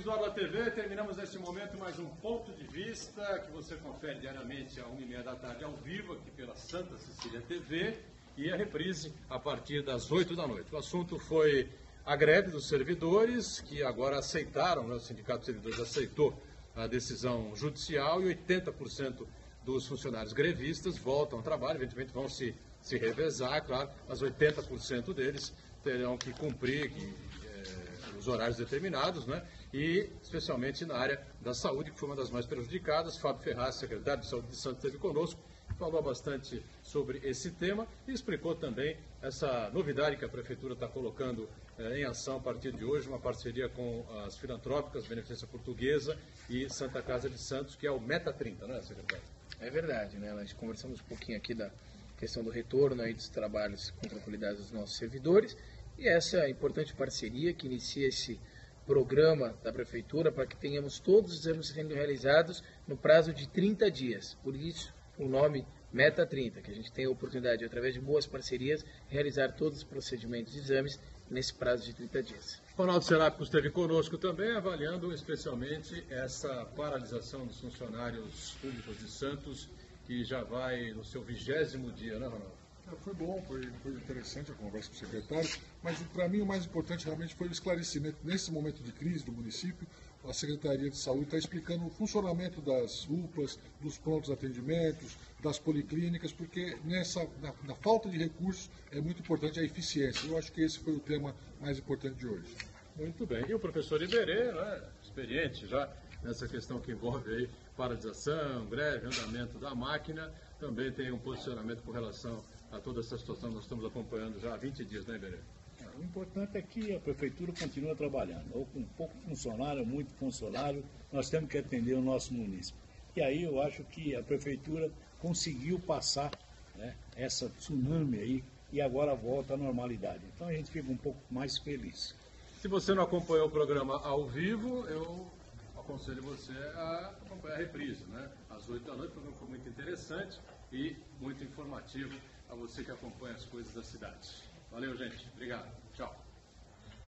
do Orla TV, terminamos neste momento mais um ponto de vista que você confere diariamente às 1h30 da tarde ao vivo aqui pela Santa Cecília TV e a reprise a partir das 8 da noite. O assunto foi a greve dos servidores, que agora aceitaram, né, o Sindicato de Servidores aceitou a decisão judicial e 80% dos funcionários grevistas voltam ao trabalho, evidentemente vão se, se revezar, claro, mas 80% deles terão que cumprir que, os horários determinados, né? e especialmente na área da saúde, que foi uma das mais prejudicadas. Fábio Ferraz, secretário de Saúde de Santos, esteve conosco, falou bastante sobre esse tema e explicou também essa novidade que a Prefeitura está colocando eh, em ação a partir de hoje, uma parceria com as filantrópicas, Beneficência Portuguesa e Santa Casa de Santos, que é o Meta 30, né, secretário? É verdade, né? Nós conversamos um pouquinho aqui da questão do retorno aí dos trabalhos com tranquilidade dos nossos servidores e essa importante parceria que inicia esse programa da Prefeitura para que tenhamos todos os exames sendo realizados no prazo de 30 dias. Por isso, o nome Meta 30, que a gente tem a oportunidade, de, através de boas parcerias, realizar todos os procedimentos de exames nesse prazo de 30 dias. Ronaldo Serápicos esteve conosco também, avaliando especialmente essa paralisação dos funcionários públicos de Santos, que já vai no seu vigésimo dia, né, Ronaldo? É, foi bom, foi, foi interessante a conversa com o secretário, mas para mim o mais importante realmente foi o esclarecimento. Nesse momento de crise do município, a Secretaria de Saúde está explicando o funcionamento das UPAs, dos prontos atendimentos, das policlínicas, porque nessa, na, na falta de recursos é muito importante a eficiência. Eu acho que esse foi o tema mais importante de hoje. Muito bem. E o professor Iberê, né, experiente já nessa questão que envolve aí paralisação, greve, andamento da máquina, também tem um posicionamento com relação a toda essa situação que nós estamos acompanhando já há 20 dias, né, Iberê? É, o importante é que a prefeitura continue trabalhando, ou com pouco funcionário, ou muito funcionário, nós temos que atender o nosso município. E aí eu acho que a prefeitura conseguiu passar né, essa tsunami aí e agora volta à normalidade. Então a gente fica um pouco mais feliz. Se você não acompanhou o programa ao vivo, eu aconselho você a acompanhar a reprise, né? Às 8 da noite, o programa foi muito interessante e muito informativo a você que acompanha as coisas da cidade. Valeu, gente. Obrigado. Tchau.